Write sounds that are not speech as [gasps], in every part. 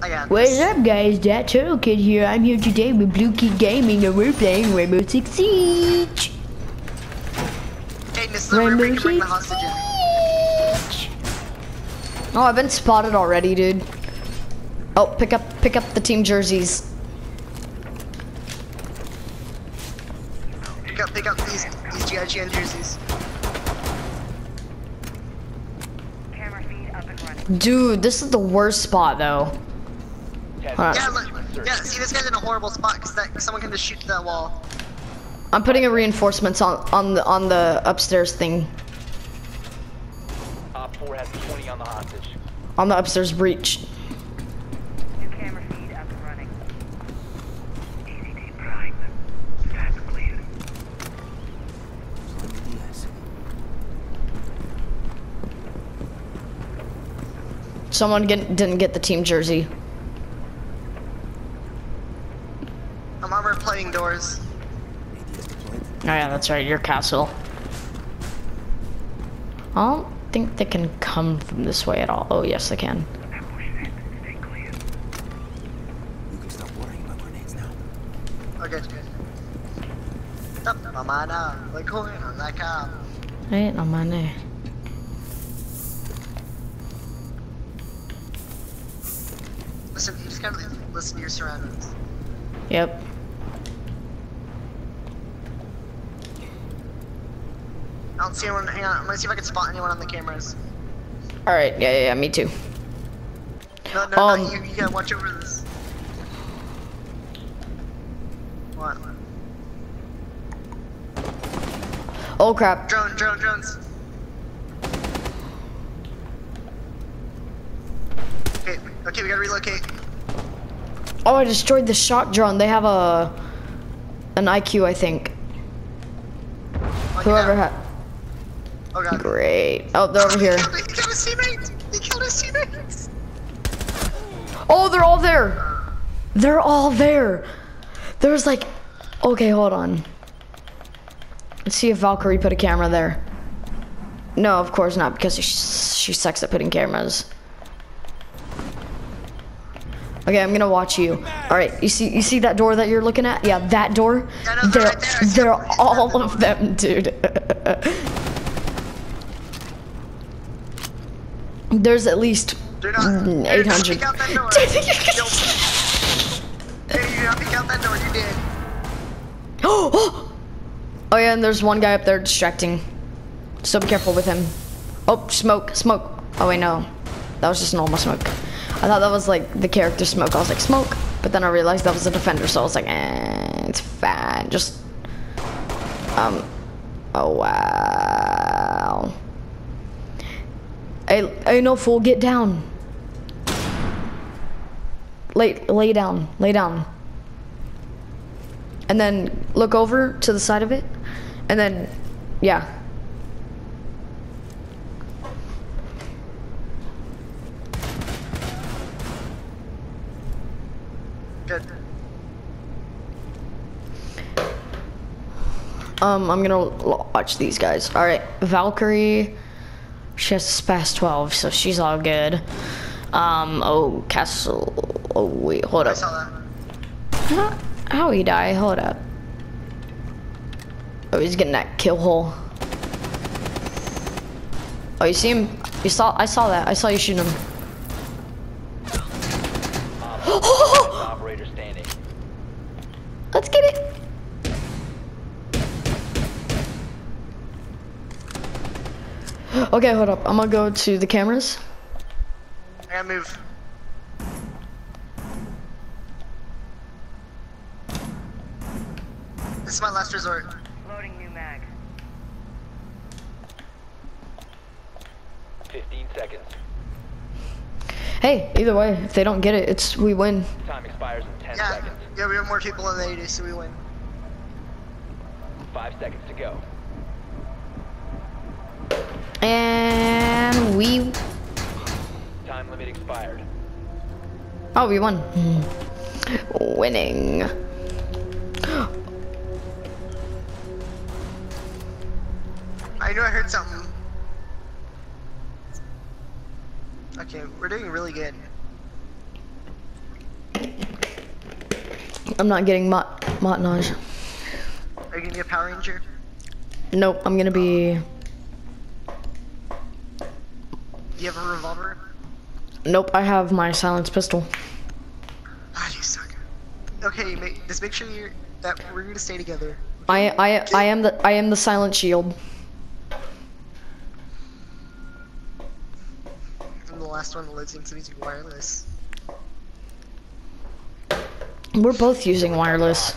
I got What's up guys, that Turtle Kid here. I'm here today with Blue Kid Gaming and we're playing Rainbow Six Siege. Hey, this is where we Rainbow the Six hostage. Siege. Oh, I've been spotted already, dude. Oh, pick up, pick up the team jerseys. Pick up, pick up these, these GIGN jerseys. Camera feed up and running. Dude, this is the worst spot though. Hold. Yeah, look, yeah, see this guy's in a horrible spot because that someone can just shoot that wall. I'm putting a reinforcements on on the on the upstairs thing, Op 4 has 20 on the hostage. on the upstairs breach. New camera feed up and running. ECT prime. Stats clear. Someone get, didn't get the team jersey. I'm armor plating doors. Oh yeah, that's right, your castle. I don't think they can come from this way at all. Oh yes, they can. Ambush set. Stay can stop worrying about grenades now. Okay, good. Stop, mamada. Like, going on that cop. Ain't no money. Listen, you just gotta listen to your surroundings. Yep. Don't see anyone. Hang on, I'm gonna see if I can spot anyone on the cameras. All right. Yeah, yeah, yeah. Me too. No, no, Um, no, you, you gotta watch over this. What? Oh crap. Drone, drone, drones. Okay, okay, we gotta relocate. Oh, I destroyed the shock drone. They have a an IQ, I think. Whoever had. Oh god. Great. Oh, they're over here. He killed, he killed his teammates. He killed his teammates. Oh, they're all there. They're all there. There's like, okay, hold on. Let's see if Valkyrie put a camera there. No, of course not, because she, she sucks at putting cameras. Okay, I'm gonna watch you. All right, you see, you see that door that you're looking at? Yeah, that door. Yeah, no, they're they're right there. They're all of them, dude. [laughs] There's at least Do not. Mm, do not 800. peek out that door. Nope. Hey, you do not peek out [laughs] that door. You did. [gasps] oh yeah, and there's one guy up there distracting. So be careful with him. Oh, smoke, smoke. Oh wait, no. That was just normal smoke. I thought that was like the character smoke. I was like, smoke. But then I realized that was a defender, so I was like, eh, it's fine. Just, um, oh wow. Hey, hey, no fool, get down. Lay, lay down, lay down and then look over to the side of it, and then, yeah. Good. Um, I'm gonna watch these guys. All right, Valkyrie, she has SPAS 12, so she's all good. Um, oh, Castle. Oh wait, hold I up. saw that. How he die? Hold up. Oh, he's getting that kill hole. Oh, you see him? You saw? I saw that. I saw you shoot him. Operator standing. Let's get it. Okay, hold up. I'm gonna go to the cameras. I gotta move. This is my last resort. Loading new mag. 15 seconds. Hey, either way, if they don't get it, it's we win. Time expires in 10 Yeah, seconds. yeah, we have more people than they do, so we win. 5 seconds to go. Expired. Oh, we won. Winning. I knew I heard something. Okay, we're doing really good. I'm not getting Mot Motonage. Are you gonna be a Power Ranger? Nope, I'm gonna be. Do you have a revolver? Nope, I have my silenced pistol. Ah, you suck. Okay, make, just make sure you're that we're gonna stay together. I I I am the I am the silent shield. I'm the last one that lives in using wireless. We're both using wireless.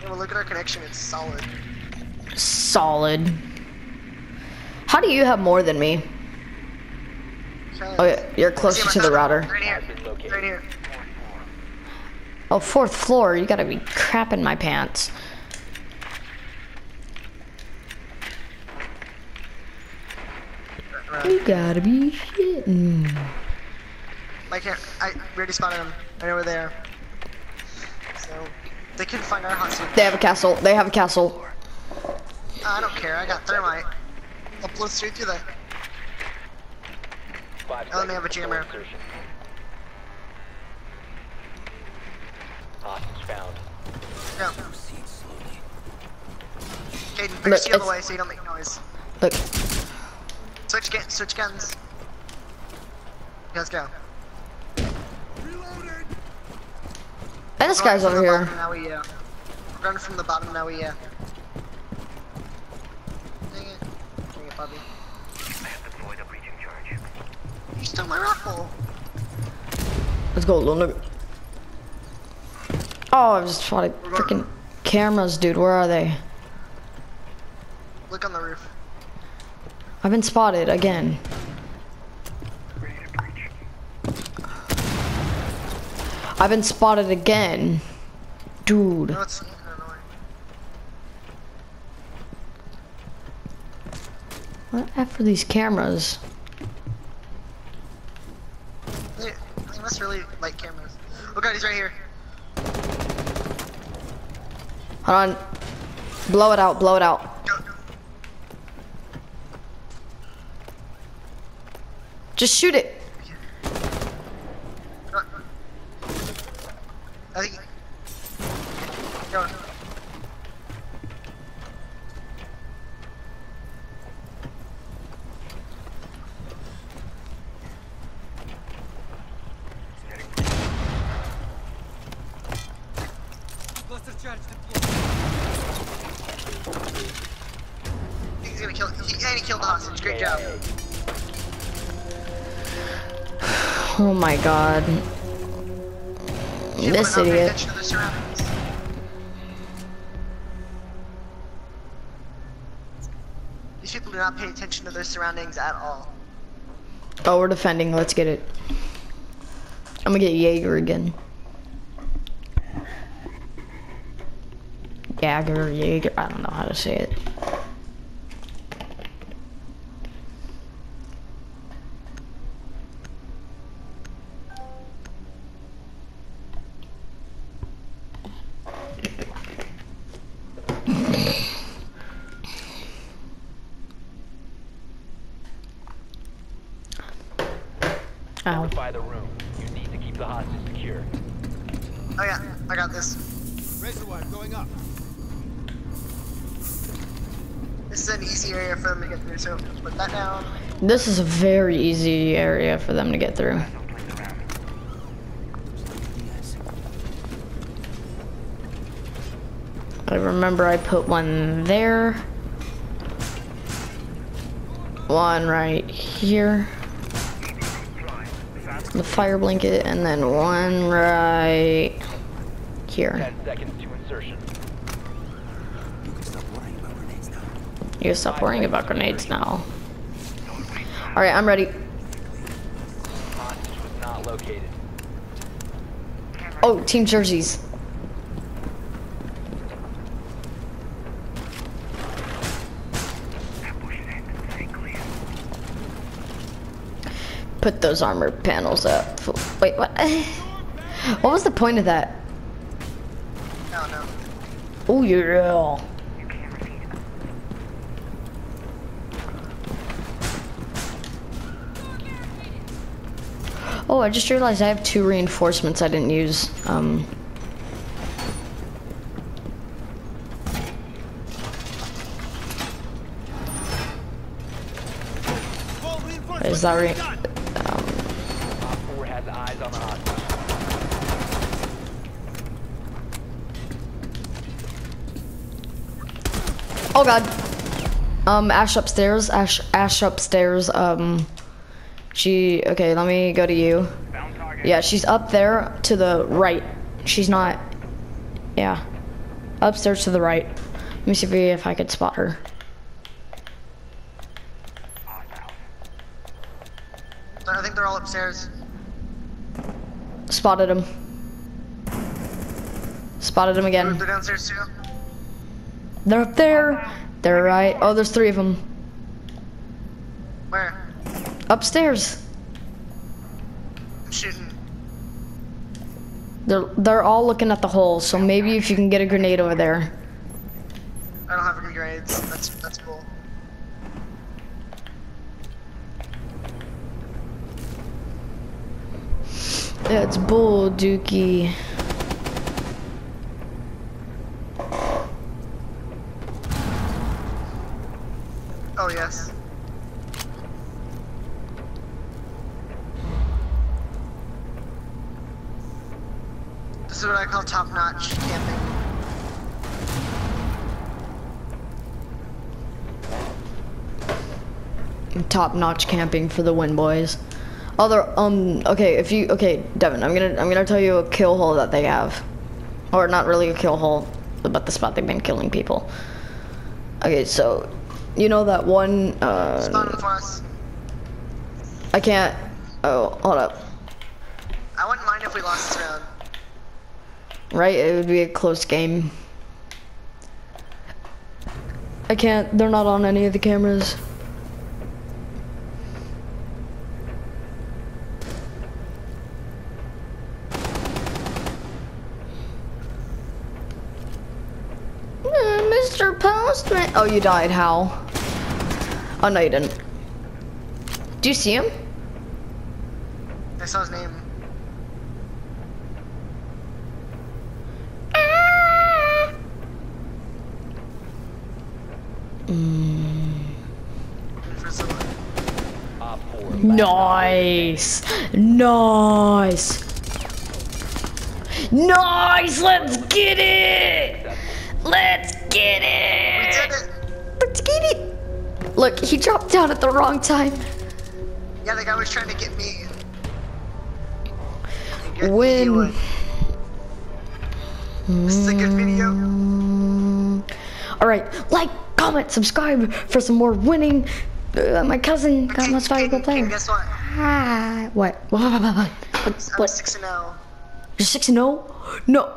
Yeah, well, look at our connection. It's solid. Solid. How do you have more than me? Oh yeah, you're closer to the router. Right here. Has been located. Right here. Oh, fourth floor. You gotta be crapping my pants. You gotta be shitting. I can't. I we already spotted them. I know where they are. So they can find our hostage. They have a castle. They have a castle. I don't care. I got thermite. I'll blow straight through that. Five Oh, and they have a jammer. before. Hostage found. No. Proceed slowly. Caden, put your Look, shield it's- away so you don't make noise. Look, Switch gun. Switch guns. Let's go. and this guy's over here. Now we uh. We're running from the bottom. Now we uh. Dang it. Dang it, Bobby. You stole my rifle. Let's go, little nigga. Oh, I just spotted freaking cameras, dude. Where are they? Look on the roof. I've been spotted again. Ready to breach. I've been spotted again. Dude. No, it's. I don't know where. What F are these cameras? They, must really like cameras. Oh god, he's right here. Hold on. Blow it out, blow it out. Just shoot it. Go. I think. Go. Cluster charge deployed. He's gonna kill. He, and he killed the hostage. Great job. Oh my god. This do not pay idiot. attention to their surroundings. These people do not pay attention to their surroundings at all. Oh, we're defending. Let's get it. I'm gonna get Jaeger again. Jaeger, Jaeger. I don't know how to say it. Fortify the room. You need to keep the hostage secure. Oh yeah, I got this. Razor wire going up. This is an easy area for them to get through, so put that down. This is a very easy area for them to get through. Don't play around. Yes. I remember I put one there. One right here. The fire blanket, and then one right here. Ten seconds to insertion. You can stop worrying about grenades now. You can stop worrying about grenades now. Alright, I'm ready. Hostage was not located. Oh, team jerseys. put those armor panels up. Wait, what? [sighs] what was the point of that? No, no. Oh, you're real. Oh, I just realized I have two reinforcements I didn't use. Um, is that re Oh god. Um, Ash upstairs. Ash, Ash upstairs. Um, she. Okay, let me go to you. Yeah, she's up there to the right. She's not. Yeah, upstairs to the right. Let me see if, we, if I could spot her. I think they're all upstairs. Spotted him. Spotted him again. they're downstairs too. They're up there. They're right. Oh, there's three of them. Where? Upstairs. I'm shooting. They're they're all looking at the hole. So maybe if you can get a grenade over there. I don't have any grenades. That's that's cool. It's bull dookie. Oh yes. This is what I call top-notch camping. top notch camping for the win boys. Other um okay, if you okay, Devin, I'm gonna I'm gonna tell you a kill hole that they have. Or not really a kill hole, but the spot they've been killing people. Okay, so you know that one uh Spawning for us. I can't oh hold up. I wouldn't mind if we lost this round. Right? It would be a close game. I can't they're not on any of the cameras. Uh, Mr. Postman. Oh, you died, Hal. Oh, no, you didn't. Do you see him? I saw his name. For someone. Op 4. Nice. Nice. Nice. Let's get it. Let's get We did it. Look, he dropped down at the wrong time. Yeah, the guy was trying to get me. Get- he Win. This is a good video. All right, like, comment, subscribe for some more winning. Uh, my cousin got most valuable player. Guess what? Ah, what? What? [laughs] What? What? I'm what? 6 and oh. 0. You're six and zero? No.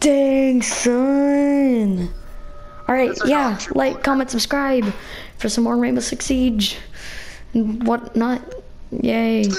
Dang, son. All right, yeah. Like, comment, subscribe for some more Rainbow Six Siege and whatnot. Yay.